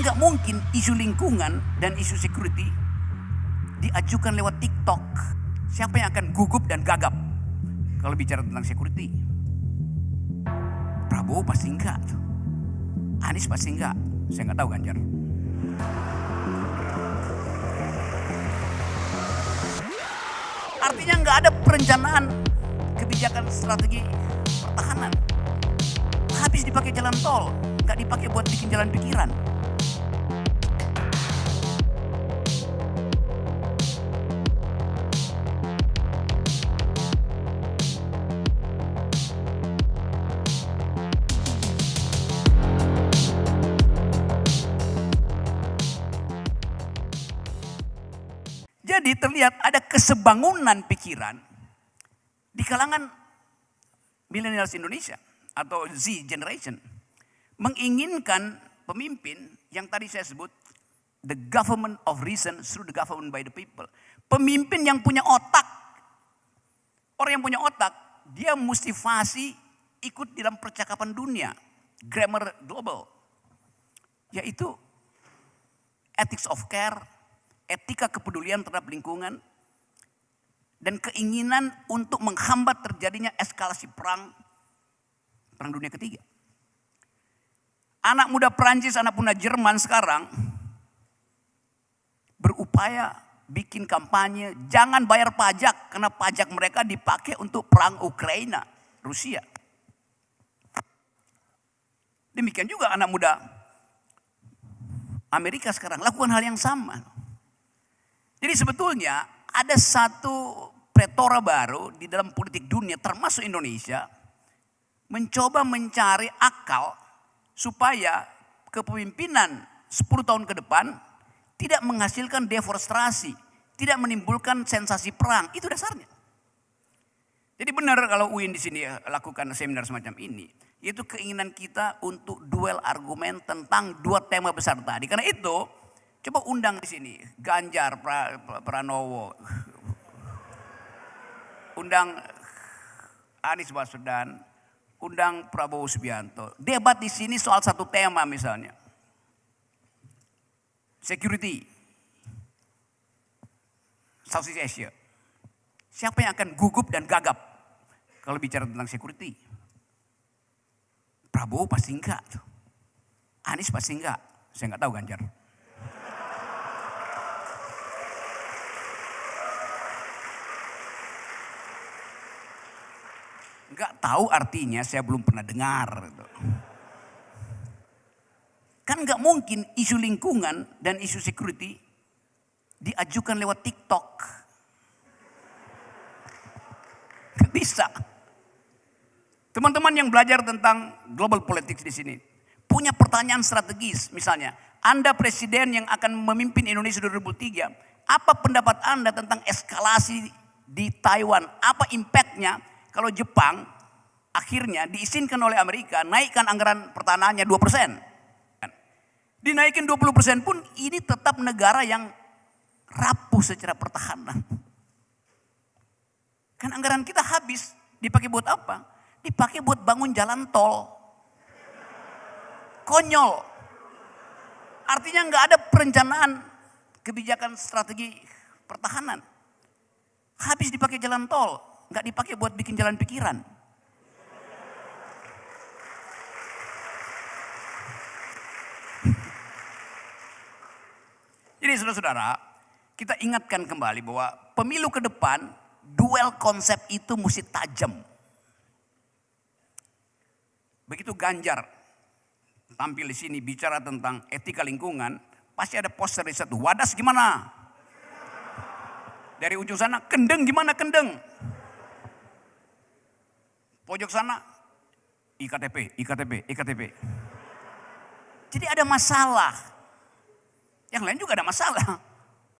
nggak mungkin isu lingkungan dan isu security diajukan lewat TikTok. Siapa yang akan gugup dan gagap kalau bicara tentang security? Prabowo pasti enggak. Anies pasti enggak. Saya nggak tahu Ganjar. Artinya nggak ada perencanaan kebijakan strategi pertahanan. Habis dipakai jalan tol, nggak dipakai buat bikin jalan pikiran. Jadi terlihat ada kesebangunan pikiran di kalangan millennials Indonesia atau Z generation menginginkan pemimpin yang tadi saya sebut the government of reason through the government by the people. Pemimpin yang punya otak. Orang yang punya otak, dia motivasi ikut dalam percakapan dunia, grammar global. Yaitu ethics of care, etika kepedulian terhadap lingkungan, dan keinginan untuk menghambat terjadinya eskalasi perang perang dunia ketiga. Anak muda Prancis, anak muda Jerman sekarang berupaya bikin kampanye jangan bayar pajak karena pajak mereka dipakai untuk perang Ukraina, Rusia. Demikian juga anak muda Amerika sekarang lakukan hal yang sama. Jadi sebetulnya ada satu pretora baru di dalam politik dunia termasuk Indonesia mencoba mencari akal supaya kepemimpinan 10 tahun ke depan tidak menghasilkan deforestasi, tidak menimbulkan sensasi perang. Itu dasarnya. Jadi benar kalau UIN di sini lakukan seminar semacam ini, yaitu keinginan kita untuk duel argumen tentang dua tema besar tadi. Karena itu, coba undang di sini Ganjar Pranowo, undang Anies Baswedan, undang Prabowo Subianto. Debat di sini soal satu tema misalnya. Security. Southeast Asia. Siapa yang akan gugup dan gagap kalau bicara tentang security? Prabowo pasti enggak. Anies pasti enggak. Saya enggak tahu Ganjar. Enggak tahu artinya saya belum pernah dengar. Gitu. Kan enggak mungkin isu lingkungan dan isu security diajukan lewat TikTok. Gak bisa. Teman-teman yang belajar tentang global politics di sini punya pertanyaan strategis, misalnya Anda presiden yang akan memimpin Indonesia 2003, apa pendapat Anda tentang eskalasi di Taiwan? Apa impactnya kalau Jepang akhirnya diizinkan oleh Amerika naikkan anggaran pertahanannya 2%. Dinaikin 20% pun ini tetap negara yang rapuh secara pertahanan. Kan anggaran kita habis, dipakai buat apa? Dipakai buat bangun jalan tol. Konyol. Artinya nggak ada perencanaan kebijakan strategi pertahanan. Habis dipakai jalan tol, nggak dipakai buat bikin jalan pikiran. Jadi saudara-saudara, kita ingatkan kembali bahwa pemilu ke depan duel konsep itu mesti tajam. Begitu Ganjar tampil di sini bicara tentang etika lingkungan, pasti ada poster di satu. Wadas gimana? Dari ujung sana, kendeng gimana kendeng? Pojok sana, IKTP, IKTP, IKTP. Jadi ada masalah. Yang lain juga ada masalah.